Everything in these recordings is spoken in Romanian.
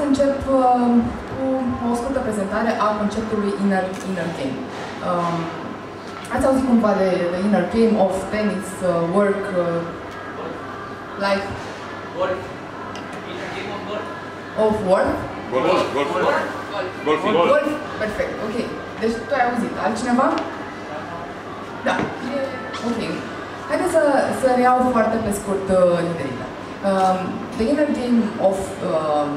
să încep uh, cu o scurtă prezentare a conceptului inner, inner game. Um, ați auzit cumva de the inner game of tennis, uh, work, uh, life? Work. Inner game of work. Of work? Golf, golf, Work. golf, Golf. Golf? Perfect, ok. Deci tu ai auzit. Altcineva? Da. E ok. Haideți să, să reiau foarte pe scurt uh, ideile. Um, the Inner Game of, um,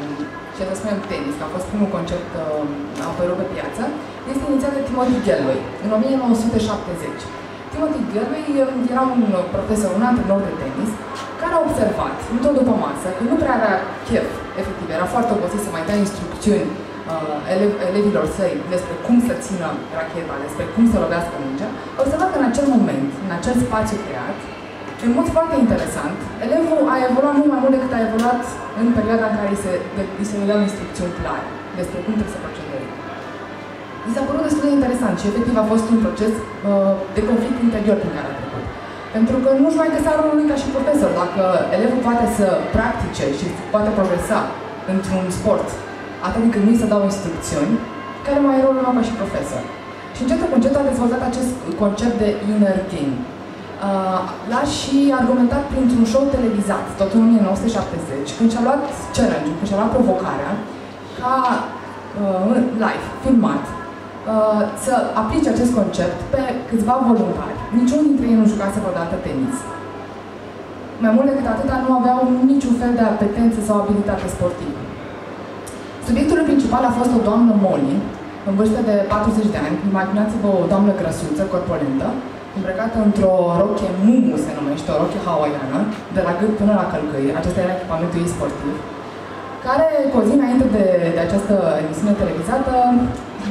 ce să spunem, tenis, că a fost primul concept uh, apărut pe piață, este inițiat de Timothy Galway în 1970. Timothy Galway uh, era un profesor, un antrenor de tenis, care a observat, într-o după masă, că nu prea avea chef, efectiv, era foarte obosit să mai dea instrucțiuni uh, ele- elevilor săi despre cum să țină racheta, despre cum să lovească mingea, a observat că în acel moment, în acel spațiu creat, în mod foarte interesant, elevul a evoluat mult mai mult decât a evoluat în perioada în care îi se, de, îi se dădeau instrucțiuni clare despre cum trebuie să procedeze. Mi s-a părut destul de interesant și efectiv a fost un proces uh, de conflict interior prin care a trecut. Pentru că nu-și mai găsea rolul lui ca și profesor. Dacă elevul poate să practice și poate progresa într-un sport, atât când nu-i se dau instrucțiuni, care mai e rolul meu ca și profesor? Și încet cu încet a dezvoltat acest concept de inner game. Uh, l-a și argumentat printr-un show televizat, tot în 1970, când și-a luat challenge când și-a luat provocarea ca uh, live, filmat, uh, să aplice acest concept pe câțiva voluntari. Niciunul dintre ei nu jucase vreodată tenis. Mai mult decât atâta, nu aveau niciun fel de apetență sau abilitate sportivă. Subiectul principal a fost o doamnă Molly, în vârstă de 40 de ani. Imaginați-vă o doamnă grăsuță, corpolentă, îmbrăcată într-o roche mumu, se numește, o roche hawaiană, de la gât până la călcâi. Acesta era echipamentul ei sportiv care, cu o zi înainte de, de această emisiune televizată,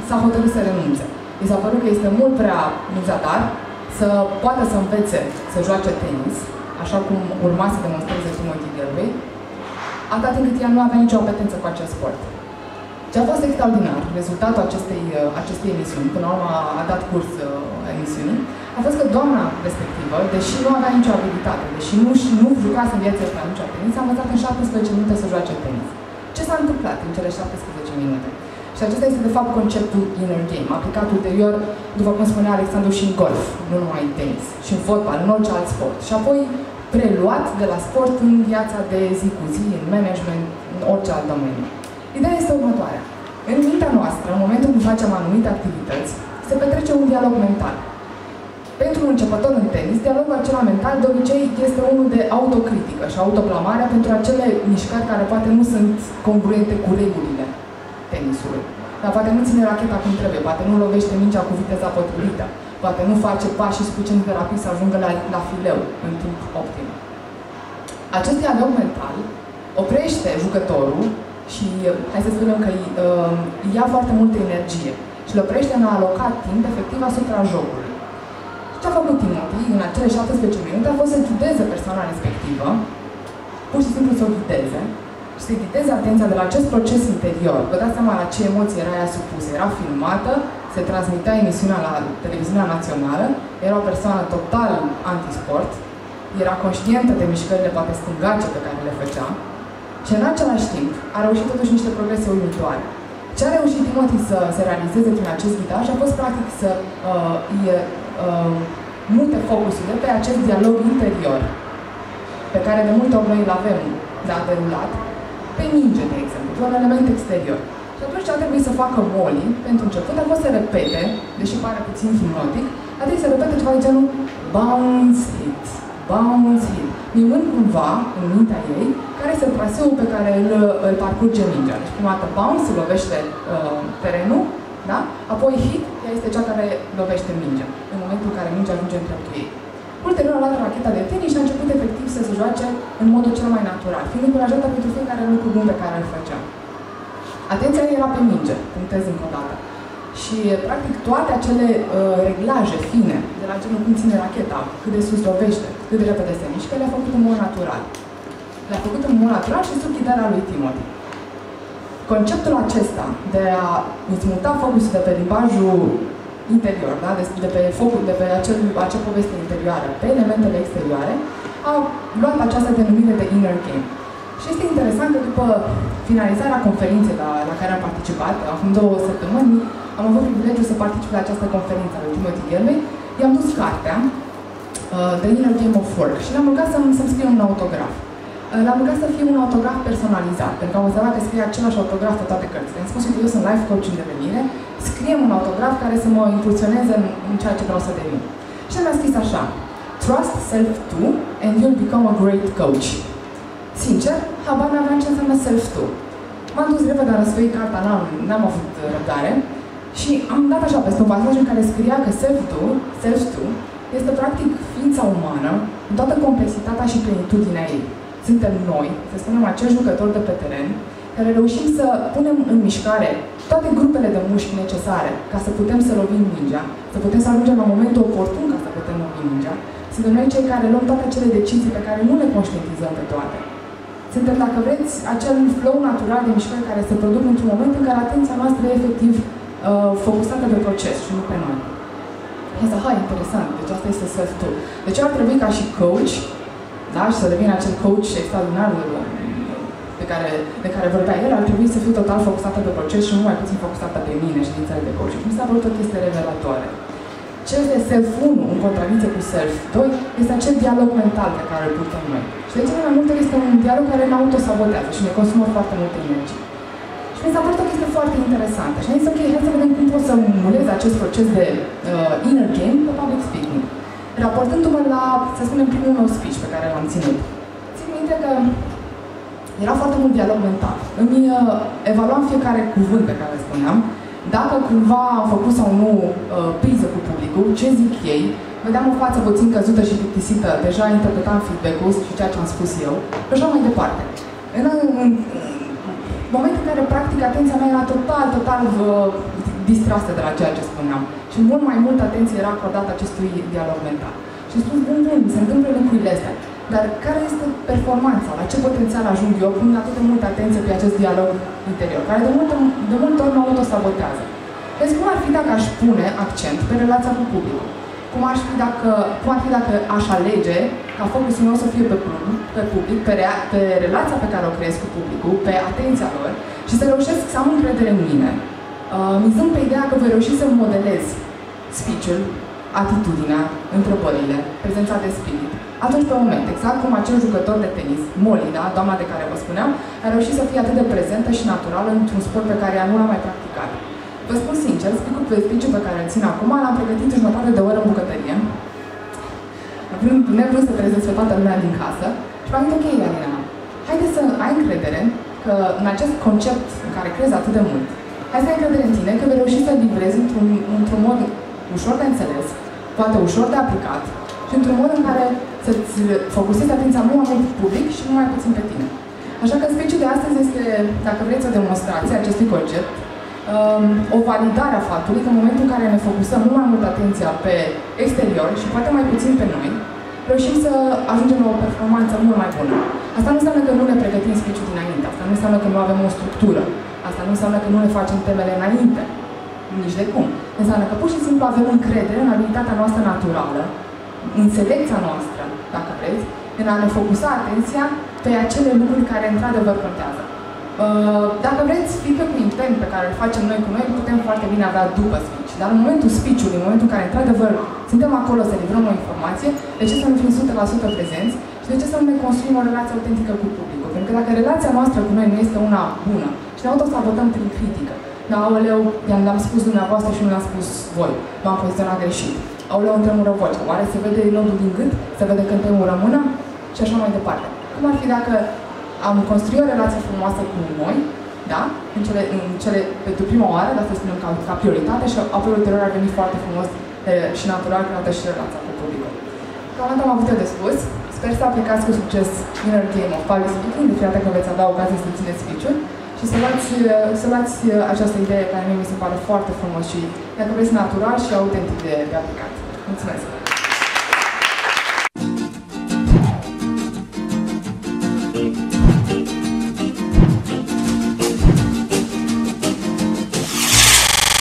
s-a hotărât să renunțe. I s-a părut că este mult prea muzatar să poată să învețe să joace tenis, așa cum urma să demonstreze Timothy Galway, atât timp cât ea nu avea nicio apetență cu acest sport. Ce a fost extraordinar, rezultatul acestei, acestei emisiuni, până la urmă a dat curs uh, emisiunii, a fost că doamna respectivă, deși nu avea nicio abilitate, deși nu, nu jucase în viața asta nicio tenis, a învățat în 17 minute să joace tenis. Ce s-a întâmplat în cele 17 minute? Și acesta este, de fapt, conceptul inner game, aplicat ulterior, după cum spunea Alexandru, și în golf, nu numai în tenis, și în fotbal, în orice alt sport. Și apoi preluat de la sport în viața de zi cu zi, în management, în orice alt domeniu. Ideea este următoarea. În mintea noastră, în momentul când facem anumite activități, se petrece un dialog mental. Pentru un începător în tenis, dialogul acela mental de obicei este unul de autocritică și autoblamare pentru acele mișcări care poate nu sunt congruente cu regulile tenisului. Dar poate nu ține racheta cum trebuie, poate nu lovește mingea cu viteza potrivită, poate nu face pașii suficient de rapid să ajungă la, la fileu în timp optim. Acest dialog mental oprește jucătorul și hai să spunem că îi, uh, ia foarte multă energie și îl oprește în a aloca timp efectiv asupra jocului. Ce a făcut Timothy în acele 17 minute a fost să ghideze persoana respectivă, pur și simplu să o ghideze, și să ghideze atenția de la acest proces interior. Vă dați seama la ce emoții era ea supusă. Era filmată, se transmitea emisiunea la televiziunea națională, era o persoană total antisport, era conștientă de mișcările poate stângace pe care le făcea și în același timp a reușit totuși niște progrese uimitoare. Ce a reușit Timothy să se realizeze prin acest ghidaj a fost practic să uh, îi uh, mute focusul de pe acest dialog interior, pe care de multe ori noi îl avem de derulat, pe minge, de exemplu, pe un element exterior. Și atunci ce a trebuit să facă Molly, pentru început, a fost să repete, deși pare puțin hipnotic, a trebuit să repete ceva de genul bounce hit, bounce hit, mimând cumva în mintea ei care este traseul pe care îl, îl parcurge mingea. Deci prima dată bounce lovește uh, terenul, da? Apoi hit, ea este cea care lovește mingea, în momentul în care mingea ajunge în dreptul ei. Ulterior a luat racheta de tenis și a început efectiv să se joace în modul cel mai natural, fiind încurajată pentru fiecare lucru bun pe care îl făcea. Atenția ei era pe minge, punctez încă o dată. Și, practic, toate acele uh, reglaje fine, de la genul cum ține racheta, cât de sus lovește, cât de repede se mișcă, le-a făcut în mod natural. Le-a făcut în mod natural și sub ghidarea lui Timothy. Conceptul acesta de a îți muta focusul de pe limbajul interior, da? de, de pe focul, de pe acel, acea poveste interioară, pe elementele exterioare, a luat această denumire de inner game. Și este interesant că după finalizarea conferinței la, la care am participat, acum două săptămâni, am avut privilegiul să particip la această conferință a lui Timothy Gelbey, i-am dus cartea, uh, The Inner Game of Work, și l-am rugat să-mi, să scrie un autograf. Uh, l-am rugat să fie un autograf personalizat, pentru că am observat că scrie același autograf pe toate cărțile. Am spus, uite, eu sunt life coach în devenire, scriem un autograf care să mă impulsioneze în, în ceea ce vreau să devin. Și mi-a scris așa, Trust self-to and you'll become a great coach. Sincer, habar n-aveam ce înseamnă self-to. M-am dus repede, am răsfăit carta, n-am, n-am avut răbdare și am dat așa peste un pasaj în care scria că self-to, self-to este practic ființa umană în toată complexitatea și plenitudinea ei. Suntem noi, să spunem, acești jucători de pe teren, care reușim să punem în mișcare toate grupele de mușchi necesare ca să putem să lovim mingea, să putem să ajungem la momentul oportun ca să putem lovi mingea. Suntem noi cei care luăm toate acele decizii pe care nu le conștientizăm pe toate. Suntem, dacă vreți, acel flow natural de mișcări care se produc într-un moment în care atenția noastră e efectiv uh, focusată pe proces și nu pe noi. Este, hai, interesant, deci asta este self-tool. Deci ar trebui ca și coach, da, și să devin acel coach extraordinar pe care, de care vorbea el, ar trebui să fiu total focusată pe proces și nu mai puțin focusată pe mine și ședințele de coach. Și mi s-a părut o chestie revelatoare. Ce este self-1 în contradicție cu self-2 este acel dialog mental pe care îl purtăm noi. Și de cele mai multe este un dialog care ne autosabotează și ne consumă foarte multă energie. Și mi s-a părut o chestie foarte interesantă. Și am zis, ok, hai să vedem cum pot să mulez acest proces de uh, inner game pe public speaking. Raportându-mă la, să spunem, primul meu speech pe care l-am ținut. Țin minte că era foarte mult dialog mental. Îmi uh, evaluam fiecare cuvânt pe care îl spuneam, dacă cumva am făcut sau nu uh, priză cu publicul, ce zic ei, vedeam o față puțin căzută și plictisită, deja interpretam feedback-ul și ceea ce am spus eu, și așa mai departe. În, în, în momentul în care, practic, atenția mea era total, total uh, distrasă de la ceea ce spuneam. Și mult mai multă atenție era acordată acestui dialog mental. Și spus, bun, bun, se întâmplă lucrurile astea. Dar care este performanța? La ce potențial ajung eu punând atât de multă atenție pe acest dialog interior, care de multe, de multe ori mă autosabotează? Deci cum ar fi dacă aș pune accent pe relația cu publicul? Cum ar fi dacă, cum ar fi dacă aș alege ca focusul meu să fie pe public, pe, public, pe, rea, pe relația pe care o creez cu publicul, pe atenția lor și să reușesc să am încredere în mine, uh, mizând pe ideea că voi reuși să modelez speech-ul, atitudinea, întrebările, prezența de spirit, atunci pe moment, exact cum acel jucător de tenis, Molly, da, doamna de care vă spuneam, a reușit să fie atât de prezentă și naturală într-un sport pe care ea nu l-a mai practicat. Vă spun sincer, speak-ul pe speech pe care îl țin acum, l-am pregătit jumătate de oră în bucătărie, vrând, nevrând să trezesc pe toată lumea din casă, și m-am zis, ok, Alina, haideți să ai încredere că în acest concept în care crezi atât de mult, hai să ai încredere în tine că vei reuși să livrezi într-un, într mod ușor de înțeles, poate ușor de aplicat și într-un mod în care să-ți focusezi atenția mult mai mult public și mult mai puțin pe tine. Așa că speciul de astăzi este, dacă vreți, o demonstrație a acestui concept, um, o validare a faptului că în momentul în care ne focusăm mult mai mult atenția pe exterior și poate mai puțin pe noi, reușim să ajungem la o performanță mult mai bună. Asta nu înseamnă că nu ne pregătim speech dinainte, asta nu înseamnă că nu avem o structură, asta nu înseamnă că nu ne facem temele înainte, nici de cum. Înseamnă că pur și simplu avem încredere în abilitatea noastră naturală în selecția noastră, dacă vreți, în a ne focusa atenția pe acele lucruri care într-adevăr contează. Uh, dacă vreți, feedback intent pe care îl facem noi cu noi, putem foarte bine avea după speech. Dar în momentul speech-ului, în momentul în care într-adevăr suntem acolo să livrăm o informație, de ce să nu fim 100% prezenți și de ce să nu ne construim o relație autentică cu publicul? Pentru că dacă relația noastră cu noi nu este una bună și ne autosabotăm prin critică, da, aoleu, i-am spus dumneavoastră și nu le-am spus voi, m-am poziționat greșit aoleu, îmi tremură vocea, oare se vede nodul din gât, se vede când tremură mâna și așa mai departe. Cum ar fi dacă am construit o relație frumoasă cu noi, da? În cele, în cele pentru prima oară, dar să spunem ca, ca prioritate și apoi ulterior ar veni foarte frumos e, și natural creată și relația cu publicul. Cam atât am avut eu de spus. Sper să aplicați cu succes Inner Game of Public Speaking, de fiecare că veți avea ocazia să țineți speech și să luați, să luați această idee care mie mi se pare foarte frumos și, dacă vreți, natural și autentic de, de aplicat. Mulțumesc!